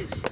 Stevie.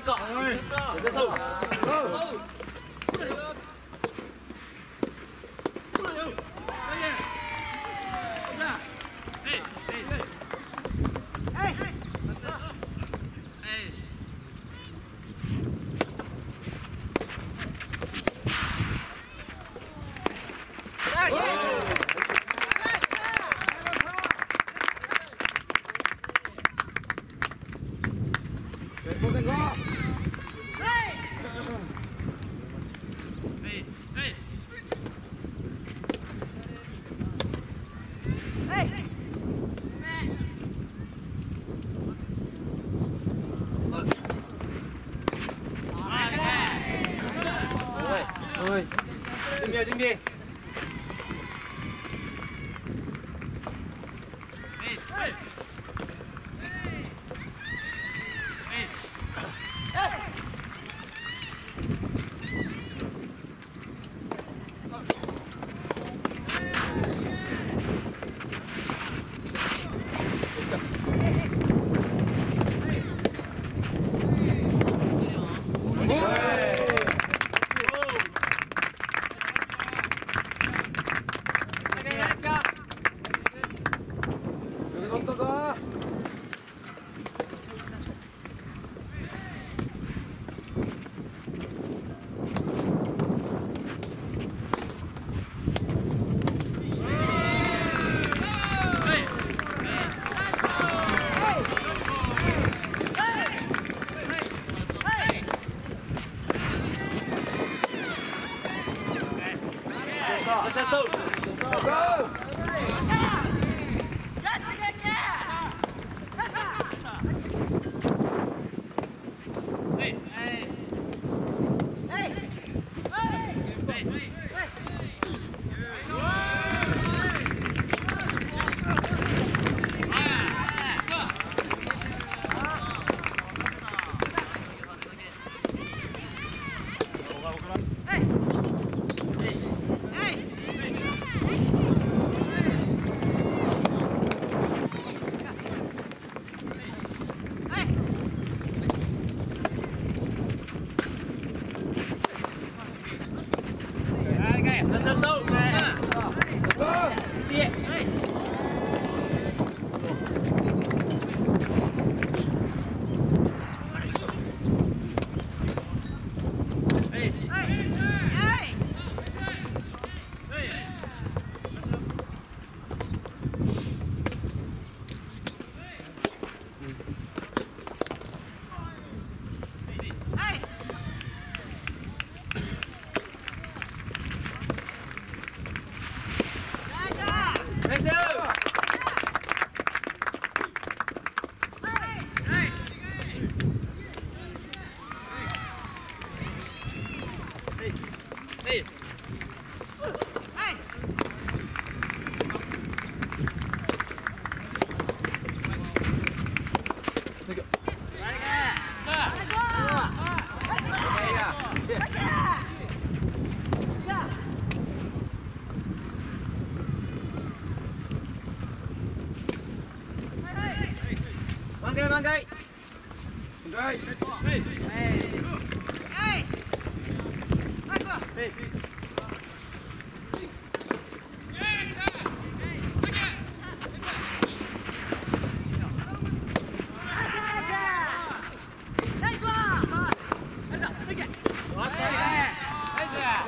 đi cọ. Sơ sơ. Go, go, go.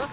ご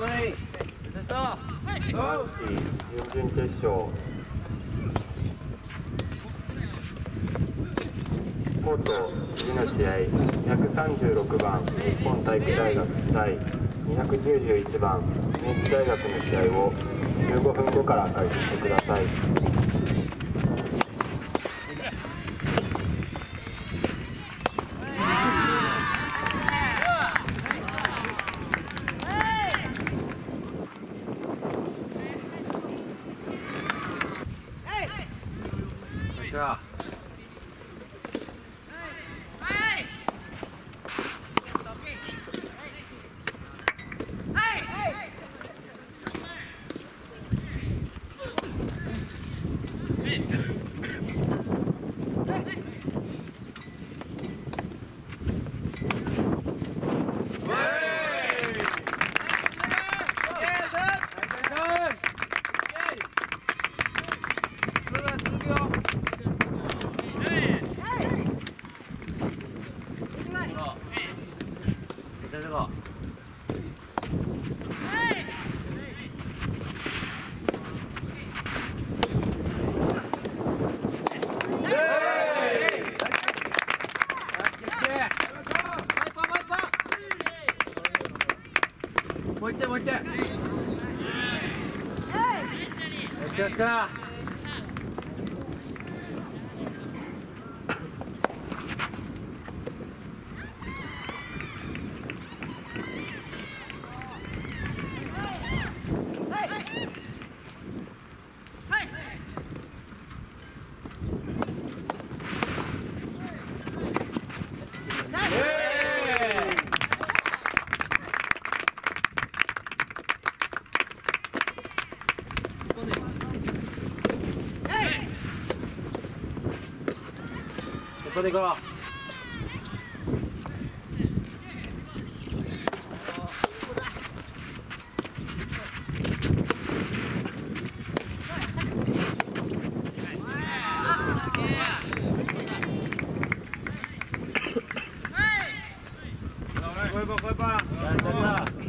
準々決勝コート次の試合136番日本体育大学対291番明治大学の試合を15分後から開始してください。しよしかそこで行こうやったやった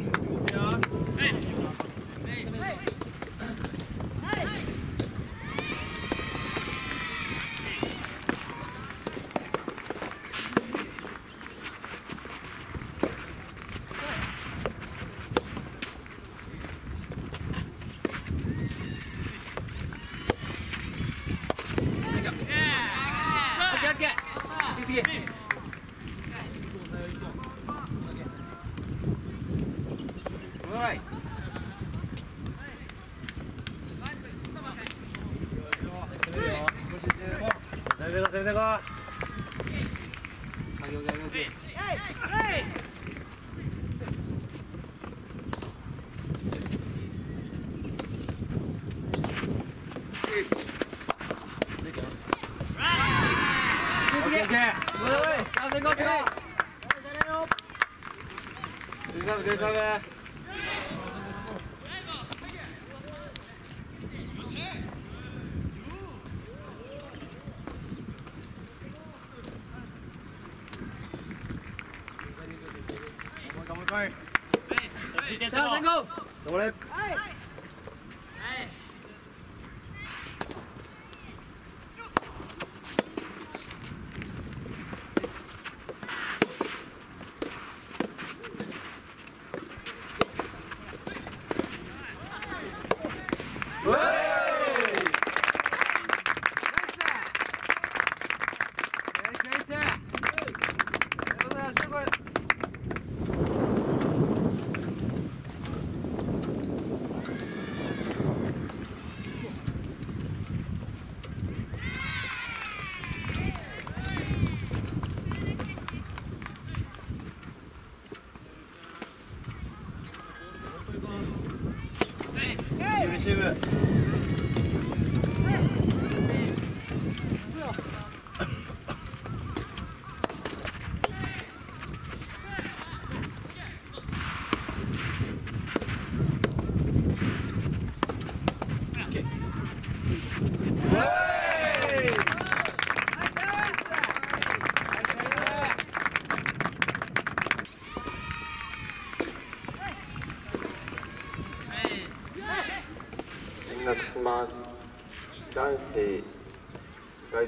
オッケーオッケー次次はい。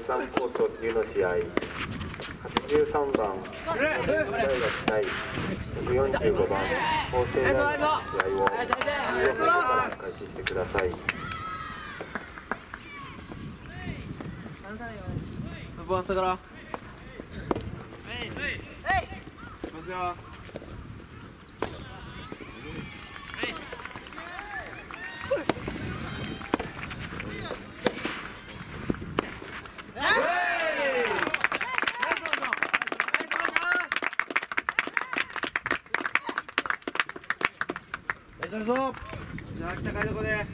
第3コート次の試合。83番。大学対145番。法政大学の試合を15分から開始してください。バスからますよよしょそうじゃあ高いとこで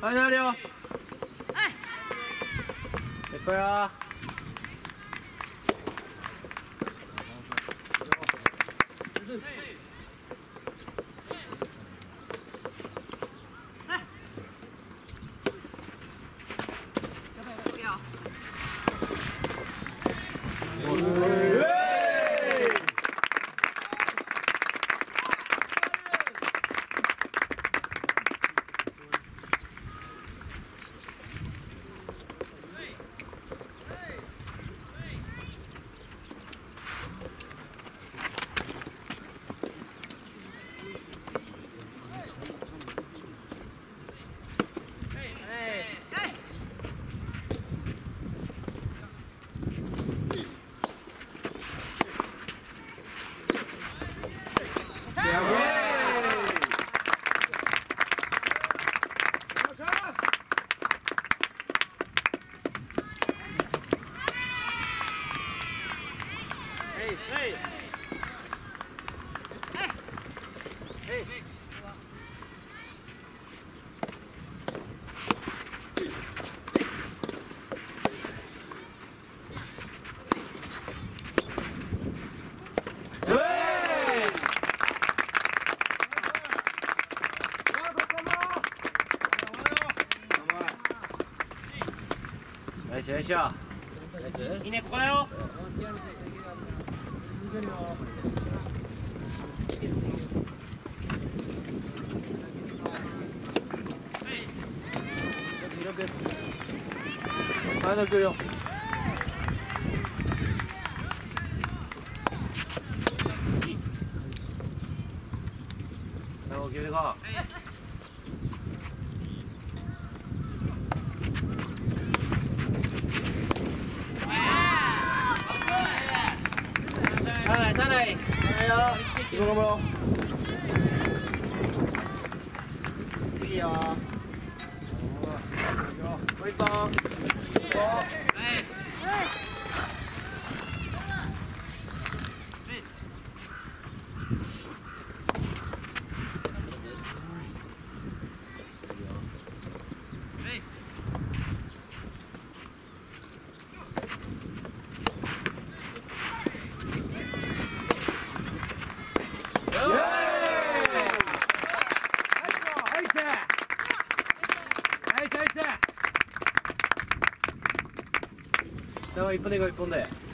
はいなるよ。結構よ。よいしょよいしょ。いいねここだよはい。なくるよ大きめか車内你看到没？一本でいこう一本で。